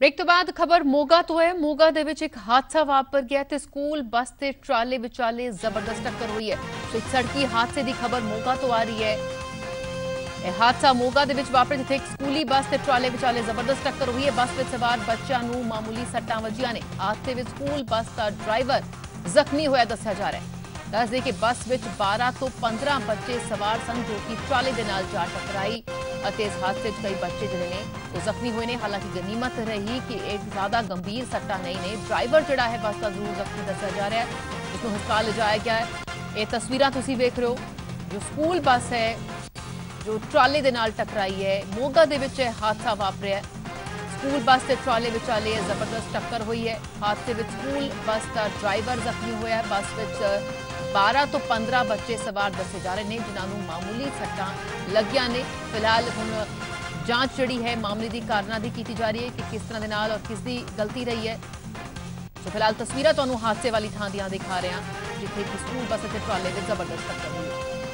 Break ਤੋਂ ਬਾਅਦ ਖਬਰ ਮੋਗਾ ਤੋਂ ਹੈ। ਮੋਗਾ ਦੇ ਵਿੱਚ ਇੱਕ ਹਾਦਸਾ ਵਾਪਰ ਗਿਆ ਤੇ ਸਕੂਲ, ਬੱਸ ਤੇ ਟਰਾਲੇ ਵਿਚਾਲੇ ਜ਼ਬਰਦਸਤ ਟੱਕਰ ਹੋਈ ਹੈ। ਸੋ ਸੜਕੀ ਹਾਦਸੇ ਦੀ ਖਬਰ ਮੋਗਾ ਤੋਂ ਆ ਰਹੀ ਹੈ। ਇਹ ਹਾਦਸਾ ਮੋਗਾ ਦੇ ਵਿੱਚ ਵਾਪਰਿਆ ਜਿੱਥੇ ਇੱਕ ਸਕੂਲੀ ਬੱਸ ਤੇ ਟਰਾਲੇ ਵਿਚਾਲੇ ਜ਼ਬਰਦਸਤ ਟੱਕਰ ਹੋਈ ਹੈ। ਬੱਸ ਵਿੱਚ ਸਵਾਰ ਬੱਚਿਆਂ ਨੂੰ ਮਾਮੂਲੀ ਸੱਟਾਂ ਵੱਜੀਆਂ ਨੇ। ਹਾਦਸੇ ਵਿੱਚ ਸਕੂਲ, ਬੱਸ ਦਾ ਡਰਾਈਵਰ ਜ਼ਖਮੀ ਹੋਇਆ ਦੱਸਿਆ ਜਾ ਰਿਹਾ ਹੈ। ਦੱਸਦੇ ਕਿ ਬੱਸ ਵਿੱਚ 12 ਤੋਂ 15 ਬੱਚੇ ਸਵਾਰ ਸਨ ਜੋ ਕਿ ਟਰਾਲੇ ਦੇ ਨਾਲ ਜਾ ਟਕਰਾਈ ਅਤੇ ਇਸ ਹਾਦਸੇ 'ਚ ਕਈ ਬੱਚੇ ਜਿਹੜੇ ਨੇ ਉਹ ਜ਼ਖਮੀ ਹੋਏ ਨੇ। ਹਾਲਾਂਕਿ ਗਨੀਮਤ ਰਹੀ ਕਿ ਇਹ ਜ਼ਿਆਦਾ ਗੰਭੀਰ ਸੱਟਾਂ ਨਹੀਂ ਨੇ। ਡਰਾਈਵਰ ਜਿਹੜਾ ਹੈ ਬੱਸ ਦਾ ਜ਼ਰੂਰ ਜ਼ਖਮੀ ਦੱਸਿਆ ਜਾ ਰਿਹਾ ਹੈ। ਜਿਸ ਨੂੰ ਹਸਪਤਾਲ ਲਿਜਾਇਆ ਗਿਆ ਹੈ। ਇਹ ਤਸਵੀਰਾਂ ਤੁਸੀਂ ਵੇਖ ਰਹੇ ਹੋ। ਜੋ ਸਕੂਲ ਬੱਸ ਹੈ, ਜੋ ਟਰਾਲੇ ਦੇ ਨਾਲ ਟਕਰਾਈ ਹੈ, ਮੋਗਾ ਦੇ ਵਿੱਚ ਇਹ ਹਾਦਸਾ ਵਾਪਰਿਆ ਸਕੂਲ ਬੱਸ ਤੇ ਟਰਾਲੇ ਵਿਚਾਲੇ ਇਹ ਜ਼ਬਰਦਸਤ ਟੱਕਰ ਹੋਈ ਹੈ। ਹਾਦਸੇ ਵਿੱਚ ਸਕੂਲ ਬੱਸ ਦਾ ਡਰਾਈਵਰ ਜ਼ਖਮੀ ਹੋਇਆ ਬੱਸ ਵਿੱਚ 12 ਤੋਂ 15 ਬੱਚੇ ਸਵਾਰ ਦੱਸੇ ਜਾ ਰਹੇ ਨੇ, ਜਿਨ੍ਹਾਂ ਨੂੰ ਮਾਮੂਲੀ ਸੱਟਾਂ ਲੱਗੀਆਂ ਨੇ। ਫਿਲਹਾਲ ਹੁਣ ਜਾਂਚ ਜਿਹੜੀ ਹੈ, ਮਾਮਲੇ ਦੀ ਕਾਰਨਾਂ ਦੀ ਕੀਤੀ ਜਾ ਰਹੀ ਹੈ ਕਿ ਕਿਸ ਤਰ੍ਹਾਂ ਦੇ ਨਾਲ ਔਰ ਕਿਸ ਦੀ ਗਲਤੀ ਰਹੀ ਹੈ। ਸੋ ਫਿਲਹਾਲ ਤਸਵੀਰਾਂ ਤੁਹਾਨੂੰ ਹਾਦਸੇ ਵਾਲੀ ਥਾਂ ਦੀਆਂ ਦਿਖਾ ਰਹੇ ਹਾਂ, ਜਿੱਥੇ ਕਿ ਸਕੂਲ ਬੱਸ ਅਤੇ ਟਰਾਲੇ ਵਿੱਚ ਜ਼ਬਰਦਸਤ ਟੱਕਰ ਹੋਈ ਹੈ।